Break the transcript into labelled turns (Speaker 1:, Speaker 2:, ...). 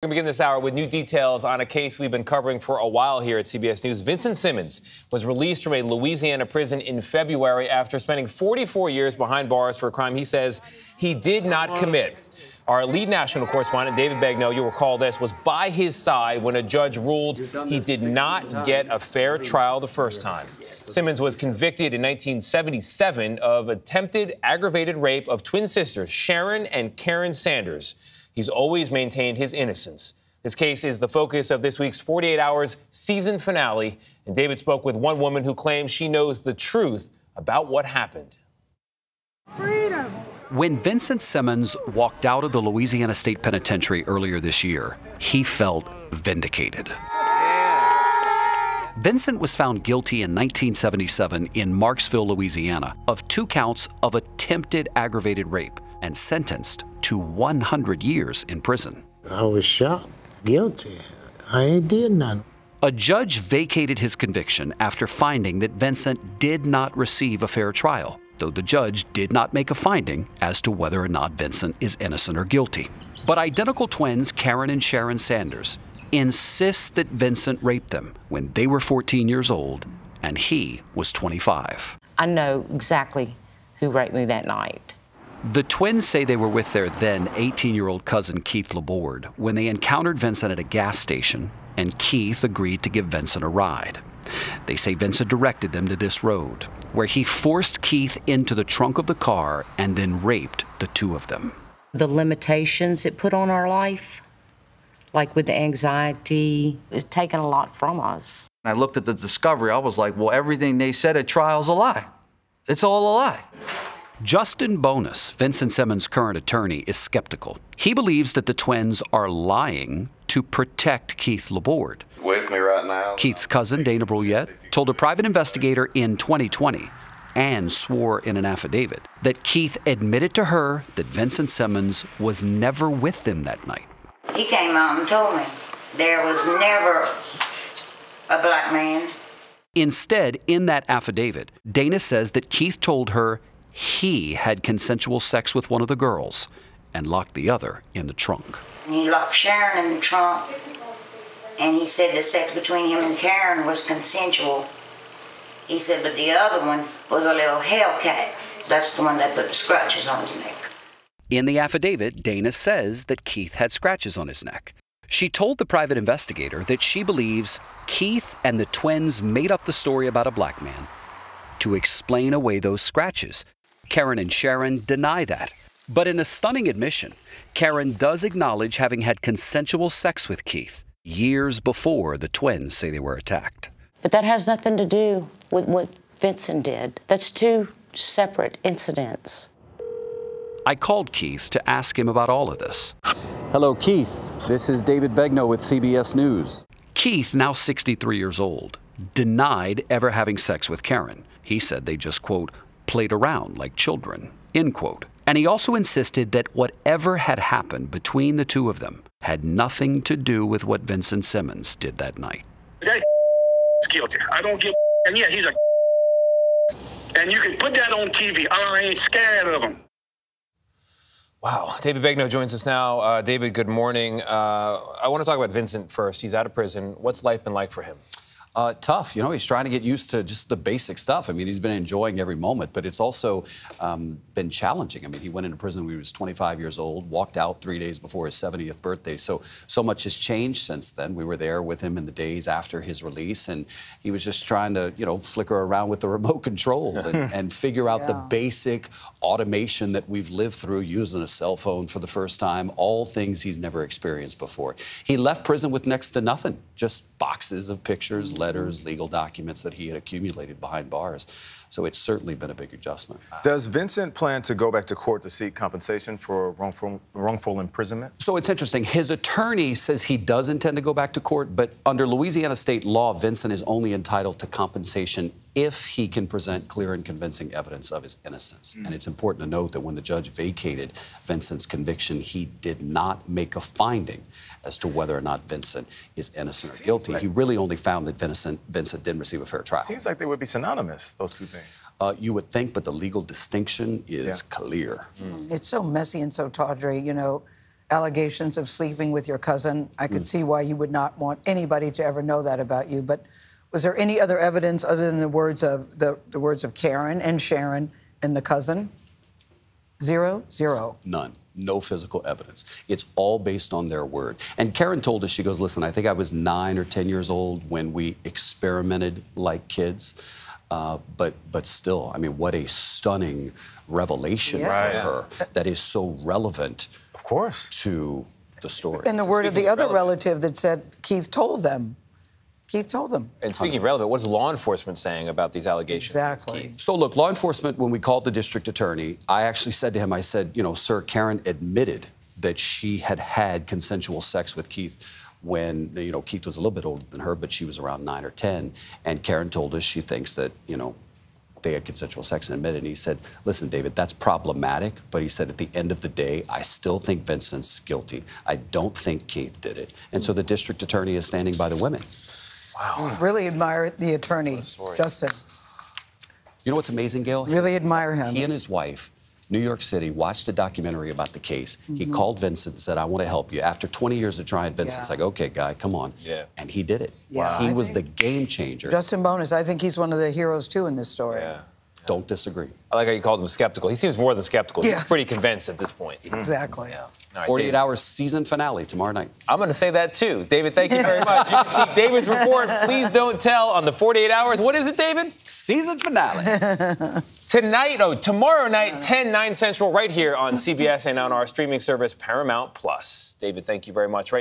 Speaker 1: We're going to begin this hour with new details on a case we've been covering for a while here at CBS News. Vincent Simmons was released from a Louisiana prison in February after spending 44 years behind bars for a crime he says he did not commit. Our lead national correspondent, David Begnaud, you'll recall this, was by his side when a judge ruled he did not get a fair trial the first time. Simmons was convicted in 1977 of attempted aggravated rape of twin sisters, Sharon and Karen Sanders. He's always maintained his innocence. This case is the focus of this week's 48 Hours season finale, and David spoke with one woman who claims she knows the truth about what happened.
Speaker 2: Freedom. When Vincent Simmons walked out of the Louisiana State Penitentiary earlier this year, he felt vindicated. Vincent was found guilty in 1977 in Marksville, Louisiana, of two counts of attempted aggravated rape and sentenced to 100 years in prison.
Speaker 3: I was shot guilty. I ain't did none.
Speaker 2: A judge vacated his conviction after finding that Vincent did not receive a fair trial, though the judge did not make a finding as to whether or not Vincent is innocent or guilty. But identical twins Karen and Sharon Sanders insist that Vincent raped them when they were 14 years old and he was 25.
Speaker 4: I know exactly who raped me that night.
Speaker 2: The twins say they were with their then 18 year old cousin Keith Laborde when they encountered Vincent at a gas station, and Keith agreed to give Vincent a ride. They say Vincent directed them to this road, where he forced Keith into the trunk of the car and then raped the two of them.
Speaker 4: The limitations it put on our life, like with the anxiety, it's taken a lot from us.
Speaker 5: I looked at the discovery, I was like, well, everything they said at trial's a lie. It's all a lie.
Speaker 2: Justin Bonus, Vincent Simmons' current attorney, is skeptical. He believes that the twins are lying to protect Keith Laborde.
Speaker 6: With me right now.
Speaker 2: Keith's cousin, Dana Brouillette, told a private investigator in 2020 and swore in an affidavit that Keith admitted to her that Vincent Simmons was never with them that night.
Speaker 7: He came out and told me there was never a black man.
Speaker 2: Instead, in that affidavit, Dana says that Keith told her he had consensual sex with one of the girls and locked the other in the trunk.
Speaker 7: And He locked Sharon in the trunk, and he said the sex between him and Karen was consensual. He said, but the other one was a little Hellcat. That's the one that put the scratches on his neck.
Speaker 2: In the affidavit, Dana says that Keith had scratches on his neck. She told the private investigator that she believes Keith and the twins made up the story about a black man to explain away those scratches Karen and Sharon deny that. But in a stunning admission, Karen does acknowledge having had consensual sex with Keith years before the twins say they were attacked.
Speaker 4: But that has nothing to do with what Vincent did. That's two separate incidents.
Speaker 2: I called Keith to ask him about all of this.
Speaker 8: Hello, Keith. This is David Begnaud with CBS News.
Speaker 2: Keith, now 63 years old, denied ever having sex with Karen. He said they just, quote, played around like children, end quote. And he also insisted that whatever had happened between the two of them had nothing to do with what Vincent Simmons did that night.
Speaker 9: That guilty. I don't give and yeah, he's a and you can put that on TV. I ain't scared of him.
Speaker 1: Wow. David Begnaud joins us now. Uh, David, good morning. Uh, I want to talk about Vincent first. He's out of prison. What's life been like for him?
Speaker 10: Uh, tough. You know, he's trying to get used to just the basic stuff. I mean, he's been enjoying every moment, but it's also um, been challenging. I mean, he went into prison when he was 25 years old, walked out three days before his 70th birthday. So, so much has changed since then. We were there with him in the days after his release, and he was just trying to, you know, flicker around with the remote control and, and figure out yeah. the basic automation that we've lived through using a cell phone for the first time, all things he's never experienced before. He left prison with next to nothing, just boxes of pictures, letters, legal documents that he had accumulated behind bars. So it's certainly been a big adjustment.
Speaker 11: Does Vincent plan to go back to court to seek compensation for wrongful, wrongful imprisonment?
Speaker 10: So it's interesting. His attorney says he does intend to go back to court, but under Louisiana state law, Vincent is only entitled to compensation if he can present clear and convincing evidence of his innocence. Mm. And it's important to note that when the judge vacated Vincent's conviction, he did not make a finding as to whether or not Vincent is innocent Seems or guilty. Like he really only found that Vincent, Vincent didn't receive a fair trial.
Speaker 11: Seems like they would be synonymous, those two things.
Speaker 10: Uh, you would think, but the legal distinction is yeah. clear.
Speaker 12: Mm. It's so messy and so tawdry, you know.
Speaker 6: allegations of sleeping with your cousin. I could see why you would not want anybody to ever know that about you. But was there any other evidence other than the words of the, the words of Karen and Sharon and the cousin? Zero, zero.
Speaker 2: None. No physical evidence. It's all based on their word. And Karen told us, she goes, listen, I think I was nine or 10 years old when we experimented like kids. Uh, but, but still, I mean, what a stunning revelation
Speaker 6: Yes.
Speaker 2: for her that is so relevant,
Speaker 11: Of course.
Speaker 2: to the story.
Speaker 6: And the word of the
Speaker 1: Speaking
Speaker 6: other
Speaker 1: relevant.
Speaker 6: relative that said Keith told them. Keith told them.
Speaker 1: And speaking of relevant, what's law enforcement saying about these allegations?
Speaker 6: Exactly.
Speaker 1: Keith?
Speaker 2: So, look, law enforcement, when we called the district attorney, I actually said to him, I said, you know, sir, Karen admitted that she had had consensual sex with Keith when, you know, Keith was a little bit older than her, but she was around nine or 10. And Karen told us she thinks that, you know, they had consensual sex and admitted. And he said, listen, David, that's problematic. But he said, at the end of the day, I still think Vincent's guilty. I don't think Keith did it. And so the district attorney is standing by the women. Wow.
Speaker 6: Really admire the attorney, Justin.
Speaker 2: You know what's amazing, Gail?
Speaker 6: Really admire him.
Speaker 2: He and his wife, New York City, watched a documentary about the case. He mm-hmm. called Vincent and said, I want to help you. After 20 years of trying, Vincent's
Speaker 6: Yeah.
Speaker 2: like, okay, guy, come on.
Speaker 1: Yeah.
Speaker 2: And he did it.
Speaker 6: Yeah.
Speaker 2: He
Speaker 6: I
Speaker 2: was the game changer.
Speaker 6: Justin Bonus, I think he's one of the heroes too in this story.
Speaker 1: Yeah.
Speaker 2: Don't disagree.
Speaker 1: I like how you called him skeptical. He seems more than skeptical.
Speaker 6: Yeah.
Speaker 1: He's pretty convinced at this point.
Speaker 6: Exactly.
Speaker 1: All right,
Speaker 2: 48
Speaker 1: David.
Speaker 2: hours season finale tomorrow night.
Speaker 1: I'm going to say that too. David, thank you very much. You can see David's report, Please Don't Tell, on the 48 Hours. What is it, David?
Speaker 2: Season finale.
Speaker 1: Tonight, oh, tomorrow night, 10, 9 Central, right here on CBS and on our streaming service, Paramount Plus. David, thank you very much. Right